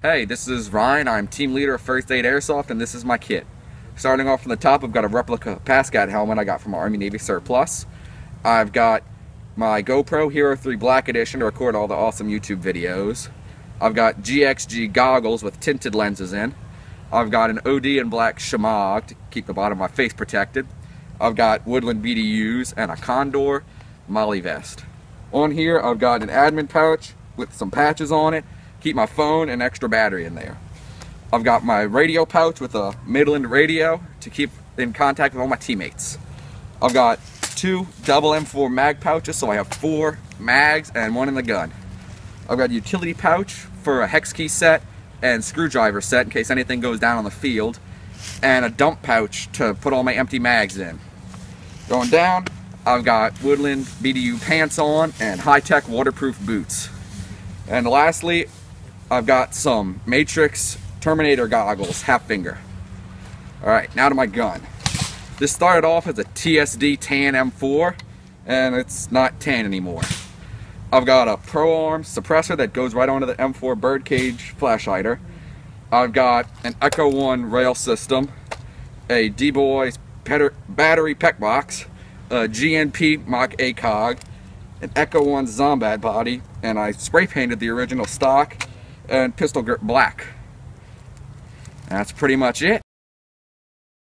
Hey, this is Ryan. I'm team leader of First Aid Airsoft, and this is my kit. Starting off from the top, I've got a replica PASGT helmet I got from Army Navy Surplus. I've got my GoPro Hero 3 Black Edition to record all the awesome YouTube videos. I've got GXG goggles with tinted lenses in. I've got an OD in black Shemagh to keep the bottom of my face protected. I've got Woodland BDUs and a Condor MOLLE vest. On here, I've got an admin pouch with some patches on it, keep my phone and extra battery in there. I've got my radio pouch with a Midland radio to keep in contact with all my teammates. I've got two double M4 mag pouches, so I have four mags and one in the gun. I've got a utility pouch for a hex key set and screwdriver set in case anything goes down on the field, and a dump pouch to put all my empty mags in. Going down, I've got Woodland BDU pants on and Hi-Tec waterproof boots. And lastly, I've got some Matrix Terminator goggles, half finger. Alright, now to my gun. This started off as a TSD Tan M4, and it's not tan anymore. I've got a Pro Arm suppressor that goes right onto the M4 birdcage flash hider. I've got an Echo 1 rail system, a D-Boys battery PEQ box, a G&P Mach ACOG, an Echo 1 Zombat body, and I spray painted the original stock and pistol grip black. That's pretty much it.